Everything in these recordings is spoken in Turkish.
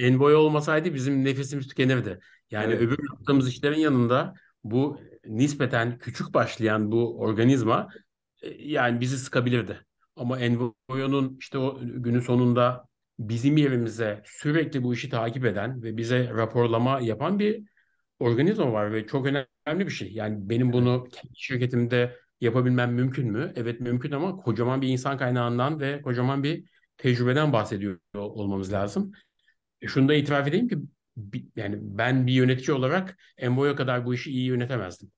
Envoy olmasaydı bizim nefesimiz tükenirdi. Yani Evet. öbür yaptığımız işlerin yanında bu nispeten küçük başlayan bu organizma e, yani bizi sıkabilirdi. Ama Envoy'un işte o günün sonunda bizim yerimize sürekli bu işi takip eden ve bize raporlama yapan bir organizma var ve çok önemli bir şey. Yani benim bunu kendi şirketimde yapabilmem mümkün mü? Evet mümkün ama kocaman bir insan kaynağından ve kocaman bir tecrübeden bahsediyor olmamız lazım. E, şunu da itiraf edeyim ki yani ben bir yönetici olarak Envoy'a kadar bu işi iyi yönetemezdim.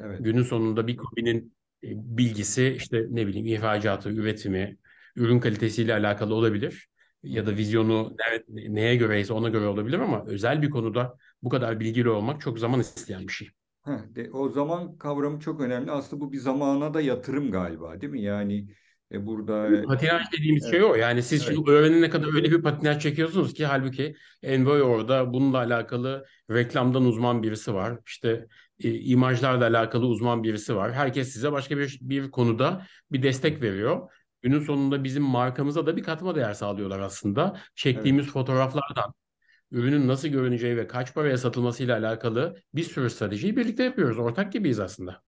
Evet. Günün sonunda bir kabinin e, bilgisi işte ne bileyim ihracatı, üretimi, ürün kalitesiyle alakalı olabilir. Ya da vizyonu ne- neye göreyse ona göre olabilir ama özel bir konuda bu kadar bilgili olmak çok zaman isteyen bir şey. Heh, de, o zaman kavramı çok önemli. Aslında bu bir zamana da yatırım galiba, değil mi? Yani e, burada Patinaj dediğimiz Evet. şey o. Yani siz Evet. şimdi öğrenene kadar öyle bir patinaj çekiyorsunuz ki halbuki Envoy orada bununla alakalı reklamdan uzman birisi var. İşte e, imajlarla alakalı uzman birisi var. Herkes size başka bir bir konuda bir destek veriyor. Günün sonunda bizim markamıza da bir katma değer sağlıyorlar aslında. Çektiğimiz fotoğraflardan ürünün nasıl görüneceği ve kaç paraya satılmasıyla alakalı bir sürü stratejiyi birlikte yapıyoruz. Ortak gibiyiz aslında.